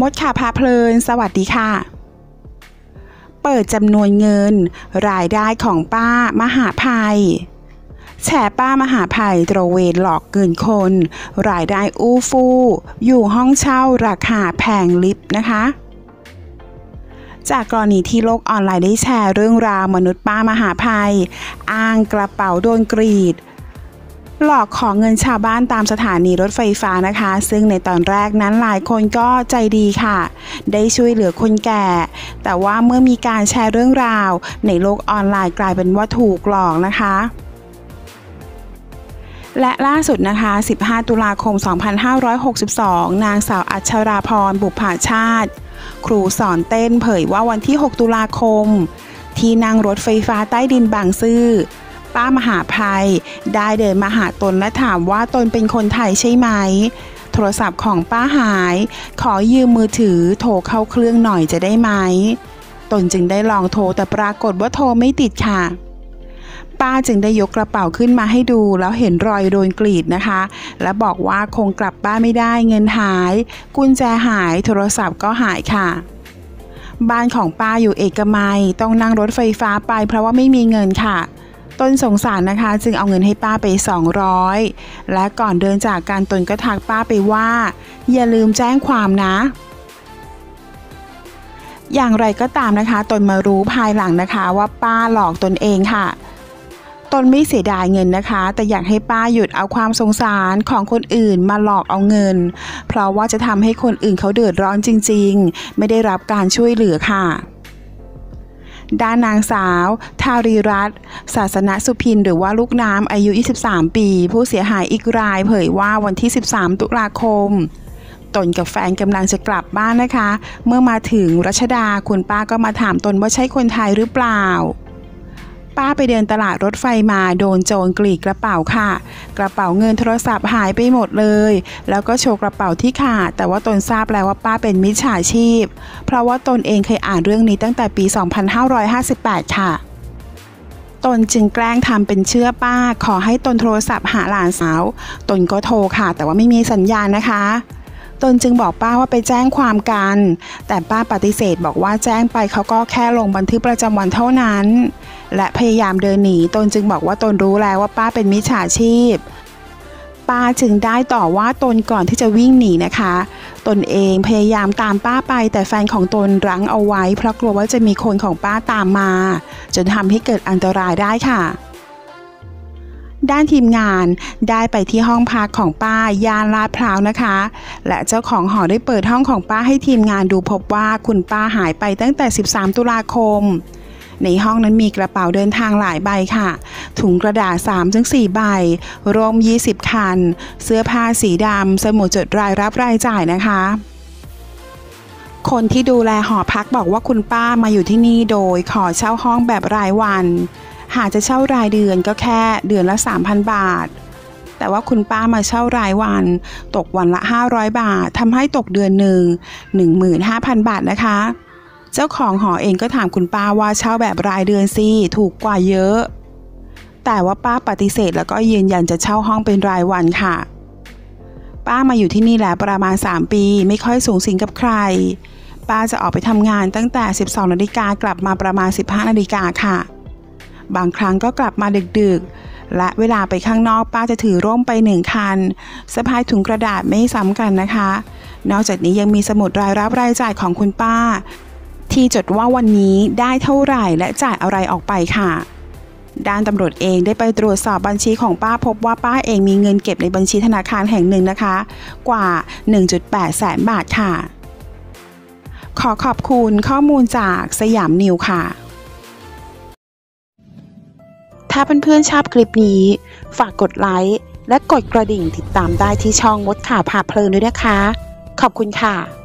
มดข่าพาเพลิน สวัสดีค่ะ เปิดจำนวนเงิน รายได้ของป้ามหาภัย แฉป้ามหาภัยตระเวนหลอกเกินคน รายได้อู้ฟู่อยู่ห้องเช่าราคาแพงลิฟนะคะ จากกรณีที่โลกออนไลน์ได้แชร์เรื่องราวมนุษย์ป้ามหาภัย อ้างกระเป๋าโดนกรีด หลอกขอเงินชาวบ้านตามสถานีรถไฟฟ้านะคะ ซึ่งในตอนแรกนั้นหลายคนก็ใจดีค่ะ ได้ช่วยเหลือคนแก่ แต่ว่าเมื่อมีการแชร์เรื่องราว ในโลกออนไลน์กลายเป็นว่าถูกหลอกนะคะและล่าสุดนะคะ 15 ตุลาคม 2562 นางสาวอัชราพร บุพภาชาติ ครูสอนเต้นเผยว่าวันที่ 6 ตุลาคม ที่นั่งรถไฟฟ้าใต้ดินบางซื่อ ป้ามหาภัย ได้เดินมาหาตนและถามว่าตนเป็นคนไทยใช่ไหม โทรศัพท์ของป้าหาย ขอยืมมือถือโทรเข้าเครื่องหน่อยจะได้ไหม ตนจึงได้ลองโทรแต่ปรากฏว่าโทรไม่ติดค่ะป้าจึงได้ยกกระเป๋าขึ้นมาให้ดู แล้วเห็นรอยโดนกรีดนะคะ และบอกว่าคงกลับบ้านไม่ได้เงินหาย กุญแจหายโทรศัพท์ก็หายค่ะ บ้านของป้าอยู่เอกมัย ต้องนั่งรถไฟฟ้าไปเพราะว่าไม่มีเงินค่ะ ตนสงสารนะคะ จึงเอาเงินให้ป้าไป 200 และก่อนเดินจากการตนก็ทักป้าไปว่า อย่าลืมแจ้งความนะ อย่างไรก็ตามนะคะ ตนมารู้ภายหลังนะคะว่าป้าหลอกตนเองค่ะ ตนไม่เสียดายเงินนะคะ แต่อยากให้ป้าหยุดเอาความสงสารของคนอื่นมาหลอกเอาเงิน เพราะว่าจะทำให้คนอื่นเขาเดือดร้อนจริง ๆ ไม่ได้รับการช่วยเหลือค่ะ ด้านนางสาว ทารีรัตน์ศาสนสุพินหรือว่าลูกน้ำอายุ 23 ปี ผู้เสียหายอีกรายเผยว่าวันที่ 13 ตุลาคม ตนกับแฟนกำลังจะกลับบ้านนะคะ เมื่อมาถึงรัชดาคุณป้าก็มาถามตนว่าใช่คนไทยหรือเปล่า ป้าไปเดินตลาดรถไฟมาโดนโจรกรีดกระเป๋าค่ะ กระเป๋าเงินโทรศัพท์หายไปหมดเลย แล้วก็โชว์กระเป๋าที่ขาดแต่ว่าตนทราบแล้วว่าป้าเป็นมิจฉาชีพ เพราะว่าตนเองเคยอ่านเรื่องนี้ตั้งแต่ปี 2558 ค่ะตนจึงแกล้งทำเป็นเชื่อป้า ขอให้ตนโทรศัพท์หาหลานสาว ตนก็โทรค่ะ แต่ว่าไม่มีสัญญาณนะคะ ตนจึงบอกป้าว่าไปแจ้งความกัน แต่ป้าปฏิเสธบอกว่าแจ้งไปเขาก็แค่ลงบันทึกประจำวันเท่านั้น และพยายามเดินหนีตนจึงบอกว่าตนรู้แล้วว่าป้าเป็นมิจฉาชีพป้าจึงได้ต่อว่าตนก่อนที่จะวิ่งหนีนะคะ ตนเองพยายามตามป้าไป แต่แฟนของตนรั้งเอาไว้ เพราะกลัวว่าจะมีคนของป้าตามมา จนทำให้เกิดอันตรายได้ค่ะ ด้านทีมงานได้ไปที่ห้องพักของป้าย่านลาดพร้าวนะคะ และเจ้าของหอได้เปิดห้องของป้าให้ทีมงานดูพบว่าคุณป้าหายไปตั้งแต่ 13 ตุลาคม ในห้องนั้นมีกระเป๋าเดินทางหลายใบค่ะ ถุงกระดาษ3-4ใบร่ม20 คัน เสื้อผ้าสีดำสมุดจดรายรับรายจ่ายนะคะคนที่ดูแลหอพักบอกว่าคุณป้ามาอยู่ที่นี่โดยขอเช่าห้องแบบรายวัน หากจะเช่ารายเดือนก็แค่เดือนละ 3,000 บาท แต่ว่าคุณป้ามาเช่ารายวัน ตกวันละ 500 บาททำให้ตกเดือนหนึ่ง15,000 บาทนะคะ เจ้าของหอเองก็ถามคุณป้าว่าเช่าแบบรายเดือนสิถูกกว่าเยอะ แต่ว่าป้าปฏิเสธแล้วก็ยืนยันจะเช่าห้องเป็นรายวันค่ะ ป้ามาอยู่ที่นี่แล้วประมาณ 3 ปี ไม่ค่อยสูงสิงกับใครป้าจะออกไปทำงานตั้งแต่ 12 นาฬิกากลับมาประมาณ 15 นาฬิกาค่ะ บางครั้งก็กลับมาดึกๆ และเวลาไปข้างนอกป้าจะถือร่มไปหนึ่งคันสะพายถุงกระดาษไม่ซ้ำกันนะคะ นอกจากนี้ยังมีสมุดรายรับรายจ่ายของคุณป้า ที่จดว่าวันนี้ได้เท่าไหร่และจ่ายอะไรออกไปค่ะด้านตำรวจเองได้ไปตรวจสอบบัญชีของป้าพบว่าป้าเองมีเงินเก็บในบัญชีธนาคารแห่งหนึ่งนะคะ กว่า 1.8 แสนบาทค่ะ ขอขอบคุณข้อมูลจากสยามนิวค่ะ ถ้าเพื่อนๆชอบคลิปนี้ ฝากกดไลค์และกดกระดิ่งติดตามได้ที่ช่องมดข่าวผ่าเพลินด้วยนะคะ ขอบคุณค่ะ